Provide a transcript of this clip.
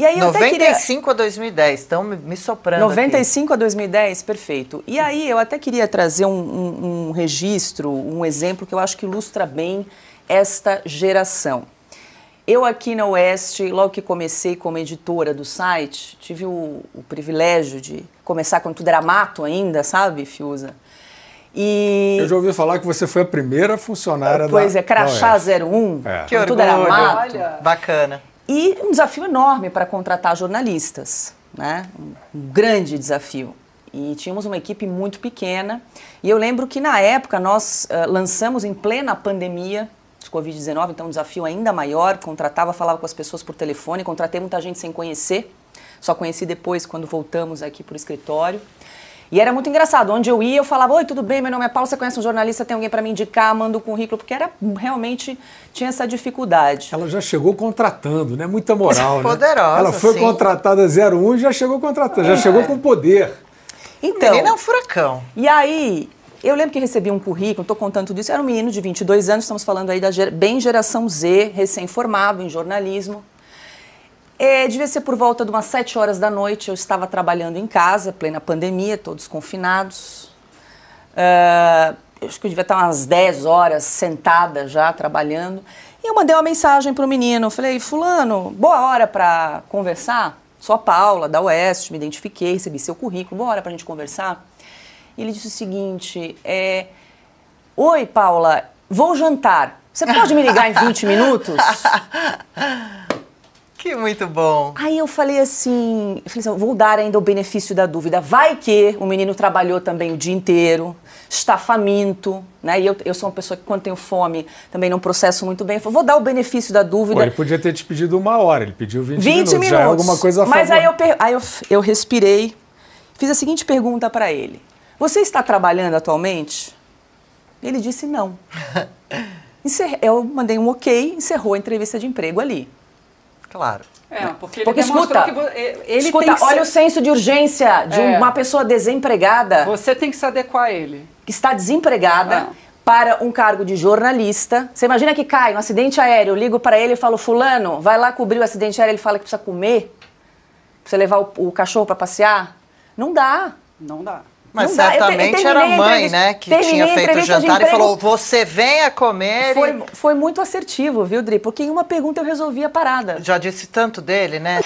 E aí 95 queria... a 2010, estão me soprando 95 aqui. a 2010, perfeito. E aí eu até queria trazer um, um, um registro, um exemplo que eu acho que ilustra bem esta geração. Eu aqui na Oeste, logo que comecei como editora do site, tive o, o privilégio de começar quando tudo era mato ainda, sabe, Fiuza? E... Eu já ouvi falar que você foi a primeira funcionária pois da Pois é, Crachá 01, é. que tudo era mato. Olha. Bacana. E um desafio enorme para contratar jornalistas, né? Um grande desafio. E tínhamos uma equipe muito pequena. E eu lembro que na época nós uh, lançamos em plena pandemia de Covid-19, então um desafio ainda maior. Contratava, falava com as pessoas por telefone, contratei muita gente sem conhecer. Só conheci depois quando voltamos aqui para o escritório. E era muito engraçado. Onde eu ia, eu falava: Oi, tudo bem? Meu nome é Paulo. Você conhece um jornalista? Tem alguém para me indicar? Manda o um currículo. Porque era realmente tinha essa dificuldade. Ela já chegou contratando, né? Muita moral. né? Poderosa. Ela foi sim. contratada 01 e já chegou contratando, é. já chegou com poder. Então. Menina é um furacão. E aí, eu lembro que recebi um currículo, estou contando tudo isso, era um menino de 22 anos, estamos falando aí da bem geração Z, recém-formado em jornalismo. É, devia ser por volta de umas 7 horas da noite, eu estava trabalhando em casa, plena pandemia, todos confinados. Uh, acho que eu devia estar umas 10 horas sentada já, trabalhando. E eu mandei uma mensagem para o menino, falei, fulano, boa hora para conversar? Sou a Paula, da Oeste, me identifiquei, recebi seu currículo, boa hora para a gente conversar? E ele disse o seguinte, é, Oi, Paula, vou jantar. Você pode me ligar em 20 minutos? Que muito bom. Aí eu falei assim, eu falei assim, vou dar ainda o benefício da dúvida. Vai que o menino trabalhou também o dia inteiro, está faminto, né? E eu, eu sou uma pessoa que quando tenho fome também não processo muito bem. Eu falei, vou dar o benefício da dúvida. Pô, ele podia ter te pedido uma hora, ele pediu 20, 20 minutos. minutos. Já é alguma coisa a Mas aí, eu, aí eu, eu respirei, fiz a seguinte pergunta para ele. Você está trabalhando atualmente? Ele disse não. eu mandei um ok, encerrou a entrevista de emprego ali. Claro. É, porque ele porque escuta, que ele escuta, tem olha ser... o senso de urgência de é. uma pessoa desempregada. Você tem que se adequar a ele. Que está desempregada é. para um cargo de jornalista. Você imagina que cai um acidente aéreo, eu ligo para ele e falo, fulano, vai lá cobrir o acidente aéreo, ele fala que precisa comer, precisa levar o, o cachorro para passear. Não dá. Não dá. Mas certamente era a mãe, né, que tinha feito o jantar e falou: você venha comer. Foi, e... foi muito assertivo, viu, Dri? Porque em uma pergunta eu resolvi a parada. Já disse tanto dele, né?